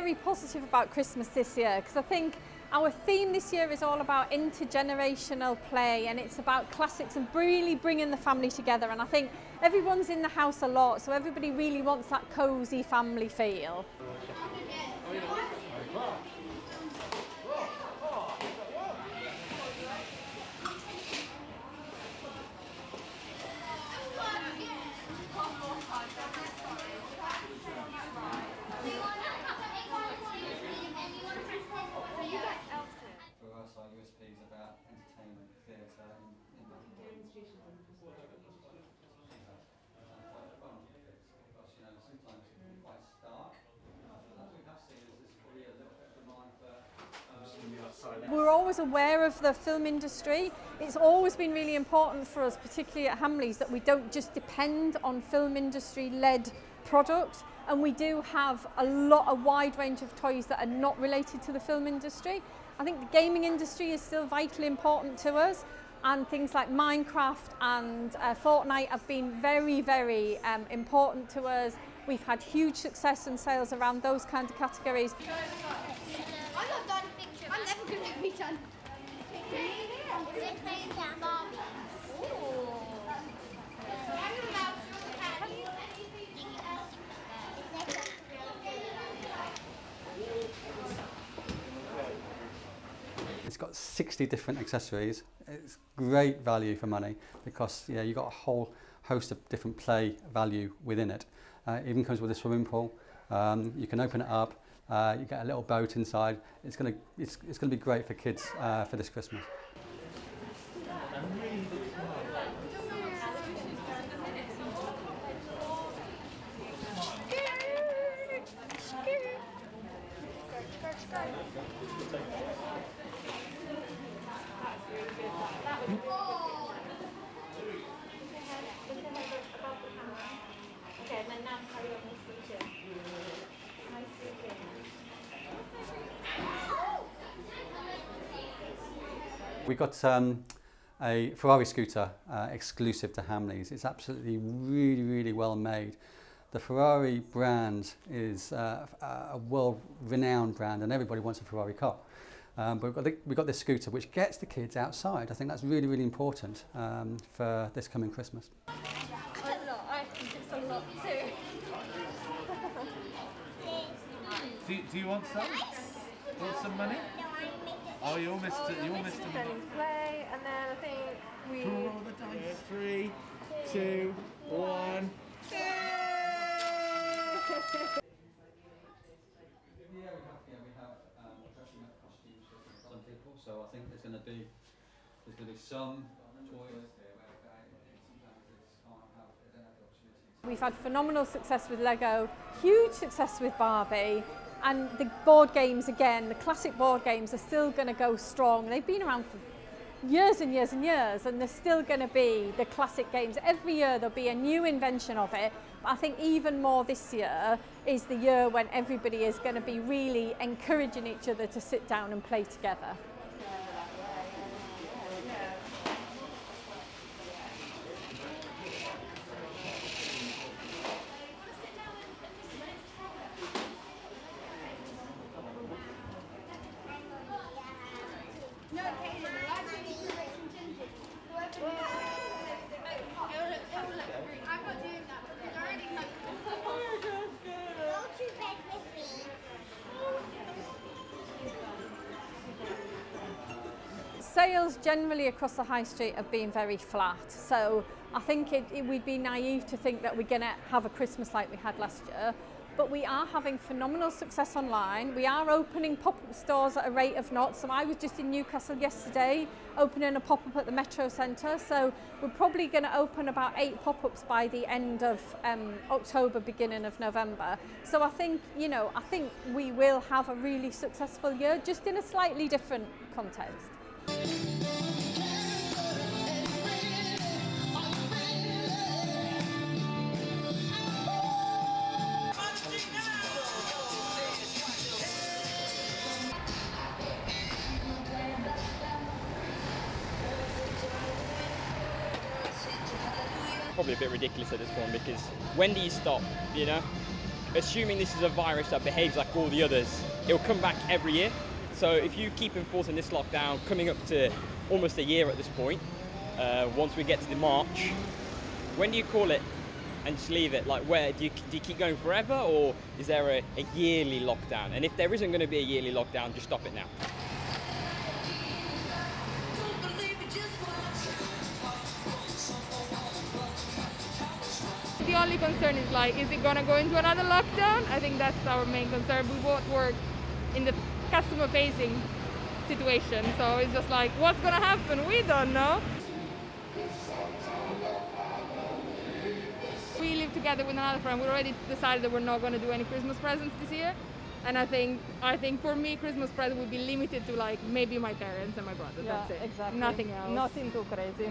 very positive about Christmas this year because I think our theme this year is all about intergenerational play and it's about classics and really bringing the family together and I think everyone's in the house a lot so everybody really wants that cosy family feel. We're always aware of the film industry. It's always been really important for us, particularly at Hamleys, that we don't just depend on film industry-led products. And we do have a lot, a wide range of toys that are not related to the film industry. I think the gaming industry is still vitally important to us. and things like Minecraft and uh, Fortnite have been very, very um, important to us. We've had huge success and sales around those kind of categories. It's got 60 different accessories. It's great value for money because yeah, you've got a whole host of different play value within it. Uh, it even comes with a swimming pool. Um, you can open it up, uh, you get a little boat inside. It's going to it's, it's gonna be great for kids uh, for this Christmas. We got um, a Ferrari scooter uh, exclusive to Hamleys. It's absolutely really, really well made. The Ferrari brand is uh, a world-renowned brand and everybody wants a Ferrari car. Um, but we've got, the, we've got this scooter which gets the kids outside. I think that's really, really important um, for this coming Christmas. Do, do you want some? Want some money? Oh, you almost, oh, you almost. Turning play, and then I think we. Roll the dice. Three, two, one. some people, so I think there's going to be there's going to be some toys. We've had phenomenal success with Lego, huge success with Barbie, And the board games, again, the classic board games are still going to go strong. They've been around for years and years and years, and they're still going to be the classic games. Every year there'll be a new invention of it, but I think even more this year is the year when everybody is going to be really encouraging each other to sit down and play together. sales generally across the high street have been very flat. So I think it, it, we'd be naive to think that we're going to have a Christmas like we had last year. But we are having phenomenal success online. We are opening pop-up stores at a rate of knots. So I was just in Newcastle yesterday opening a pop-up at the Metro Centre. So we're probably going to open about eight pop-ups by the end of um, October, beginning of November. So I think, you know, I think we will have a really successful year, just in a slightly different context. Probably a bit ridiculous at this point because when do you stop, you know? assuming this is a virus that behaves like all the others, it will come back every year. So if you keep enforcing this lockdown, coming up to almost a year at this point, uh, once we get to the March, when do you call it and just leave it? Like, where do you, do you keep going forever, or is there a, a yearly lockdown? And if there isn't going to be a yearly lockdown, just stop it now. The only concern is like, is it gonna go into another lockdown? I think that's our main concern. We both work in the customer facing situation, so it's just like, what's gonna happen? We don't know. We live together with another friend. We already decided that we're not gonna do any Christmas presents this year. And I think, I think for me, Christmas present would be limited to like maybe my parents and my brother. Yeah, that's it. exactly. Nothing else. Nothing too crazy.